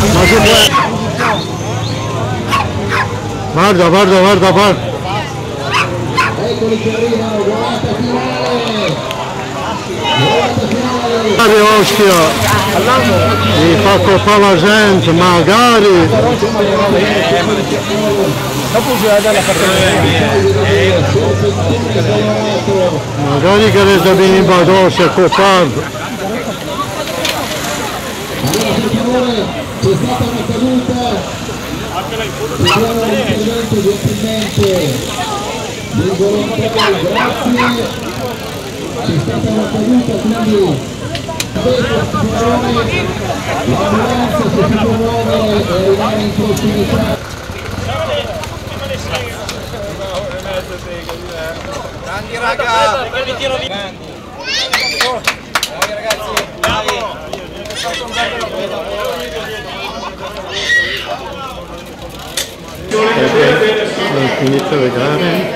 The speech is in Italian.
Ma si può... Guarda, guarda, guarda, guarda. Eccoli che Ostia mi fa colpa la gente, magari. Magari che le dabini in. Allora per favore, c'è stata una caduta. Vediamo l'intervento gentilmente del volontario, grazie. C'è stata una caduta, quindi l'ambulanza se si può muovere e arrivare in prossimità. Grandi raga! Grandi Okay, let's finish the garden.